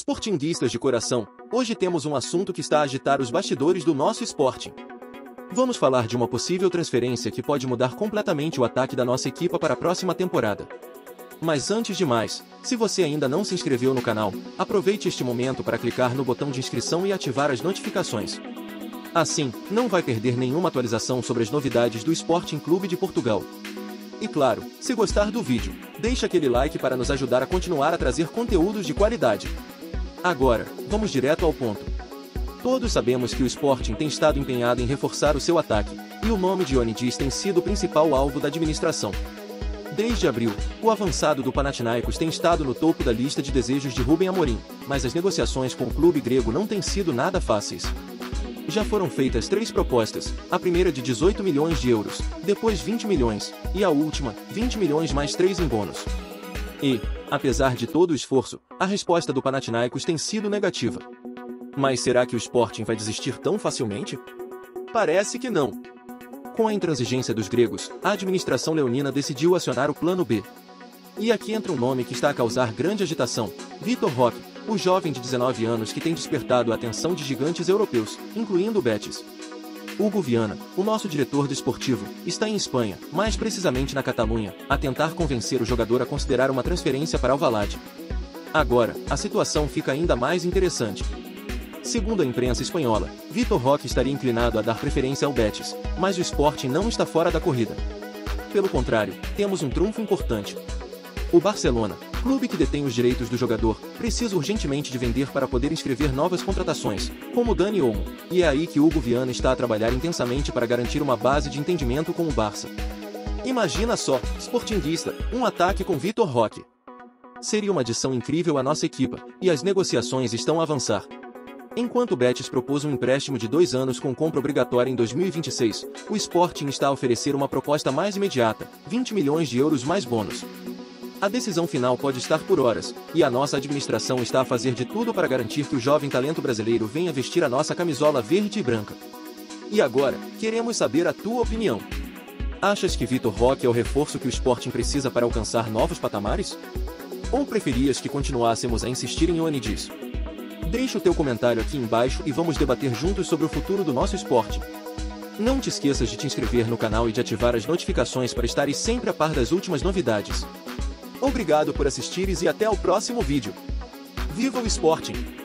Sportinguistas de coração, hoje temos um assunto que está a agitar os bastidores do nosso Sporting. Vamos falar de uma possível transferência que pode mudar completamente o ataque da nossa equipa para a próxima temporada. Mas antes de mais, se você ainda não se inscreveu no canal, aproveite este momento para clicar no botão de inscrição e ativar as notificações. Assim, não vai perder nenhuma atualização sobre as novidades do Sporting Clube de Portugal. E claro, se gostar do vídeo, deixe aquele like para nos ajudar a continuar a trazer conteúdos de qualidade. Agora, vamos direto ao ponto. Todos sabemos que o Sporting tem estado empenhado em reforçar o seu ataque, e o nome de Onidis tem sido o principal alvo da administração. Desde abril, o avançado do Panathinaikos tem estado no topo da lista de desejos de Rubem Amorim, mas as negociações com o clube grego não têm sido nada fáceis. Já foram feitas três propostas, a primeira de 18 milhões de euros, depois 20 milhões, e a última, 20 milhões mais 3 em bônus. E, apesar de todo o esforço, a resposta do Panathinaikos tem sido negativa. Mas será que o Sporting vai desistir tão facilmente? Parece que não. Com a intransigência dos gregos, a administração leonina decidiu acionar o plano B. E aqui entra um nome que está a causar grande agitação, Vitor Roque, o jovem de 19 anos que tem despertado a atenção de gigantes europeus, incluindo o Betis. Hugo Viana, o nosso diretor desportivo, está em Espanha, mais precisamente na Catalunha, a tentar convencer o jogador a considerar uma transferência para Alvalade. Agora, a situação fica ainda mais interessante. Segundo a imprensa espanhola, Vitor Roque estaria inclinado a dar preferência ao Betis, mas o Sporting não está fora da corrida. Pelo contrário, temos um trunfo importante. O Barcelona, clube que detém os direitos do jogador, precisa urgentemente de vender para poder inscrever novas contratações, como Dani Olmo, e é aí que Hugo Viana está a trabalhar intensamente para garantir uma base de entendimento com o Barça. Imagina só, Sportinguista, um ataque com Vitor Roque. Seria uma adição incrível à nossa equipa, e as negociações estão a avançar. Enquanto o Betis propôs um empréstimo de dois anos com compra obrigatória em 2026, o Sporting está a oferecer uma proposta mais imediata, 20 milhões de euros mais bônus. A decisão final pode estar por horas, e a nossa administração está a fazer de tudo para garantir que o jovem talento brasileiro venha vestir a nossa camisola verde e branca. E agora, queremos saber a tua opinião. Achas que Vitor Roque é o reforço que o Sporting precisa para alcançar novos patamares? Ou preferias que continuássemos a insistir em Onidis? Deixe o teu comentário aqui embaixo e vamos debater juntos sobre o futuro do nosso esporte. Não te esqueças de te inscrever no canal e de ativar as notificações para estares sempre a par das últimas novidades. Obrigado por assistires e até o próximo vídeo. Viva o Sporting!